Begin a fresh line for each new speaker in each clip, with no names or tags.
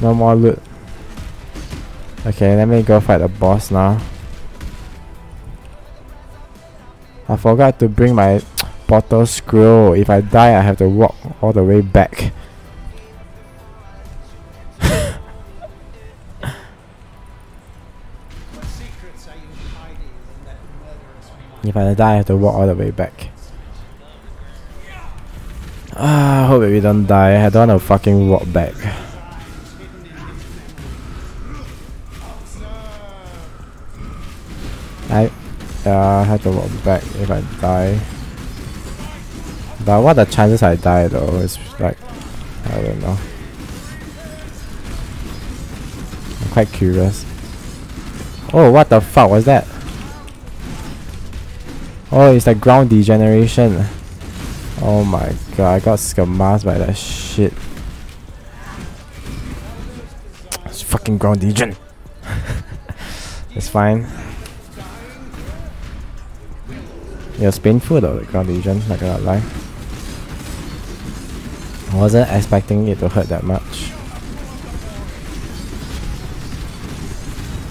No more loot. Okay, let me go fight the boss now. I forgot to bring my portal scroll. If I die, I have to walk all the way back. if I die, I have to walk all the way back. Ah, I hope we don't die. I don't want to fucking walk back. I I have to walk back if I die. But what the chances I die though? It's like I don't know. I'm quite curious. Oh, what the fuck was that? Oh, it's like ground degeneration. Oh my god, I got scammed by that shit. It's fucking ground degen. it's fine. It was painful though, the ground degen, not gonna lie. I wasn't expecting it to hurt that much.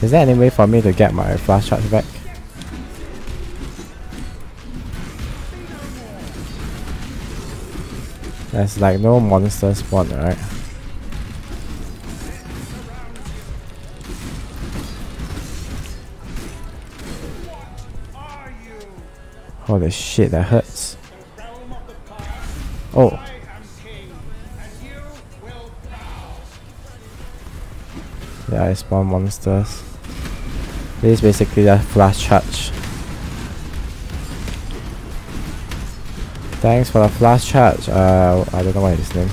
Is there any way for me to get my flask charge back? There's like no monster spawn, right? Holy shit, that hurts. Oh. Yeah, I spawn monsters. This is basically the flask charge. Thanks for the flask charge. Uh, I don't know what his name.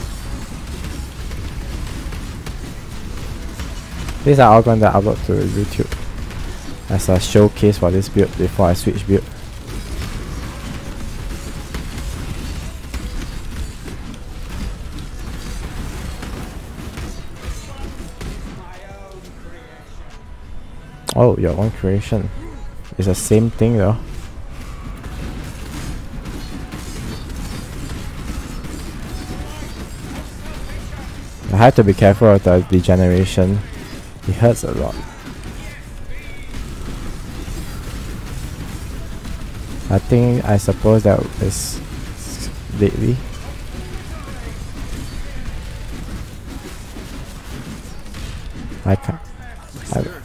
These are all going to upload to YouTube as a showcase for this build before I switch build. Oh, your own creation. It's the same thing though. I have to be careful of the degeneration. It hurts a lot. I think I suppose that is deadly. I can't. I,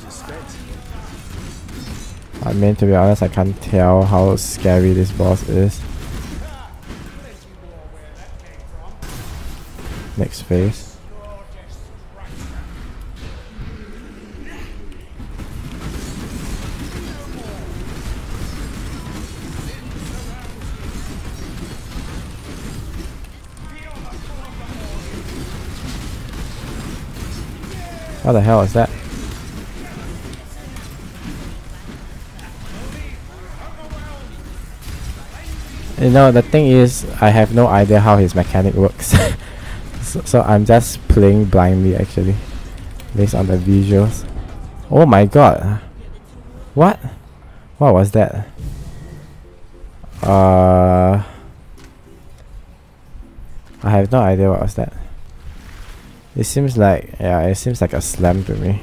I mean, to be honest, I can't tell how scary this boss is. Next phase. What the hell is that? You know, the thing is, I have no idea how his mechanic works. so, so I'm just playing blindly actually, based on the visuals. Oh my god! What? What was that? Uh, I have no idea what was that. It seems like, yeah, it seems like a slam to me.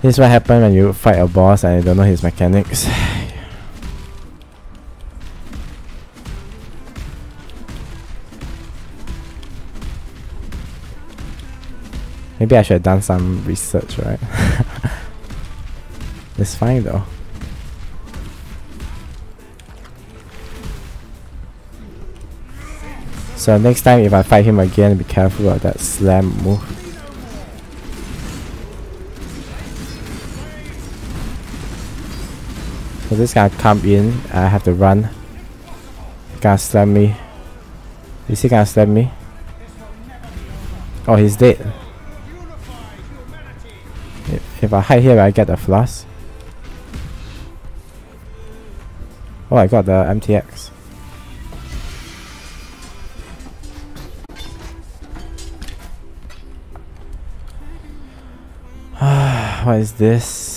This is what happens when you fight a boss and you don't know his mechanics. Maybe I should have done some research, right? it's fine though. So next time if I fight him again, be careful of that slam move. So this guy come in, I have to run. Gonna slam me. Is he gonna slam me? Oh, he's dead. If I hide here, I get the flask. Oh, I got the MTX. what is this?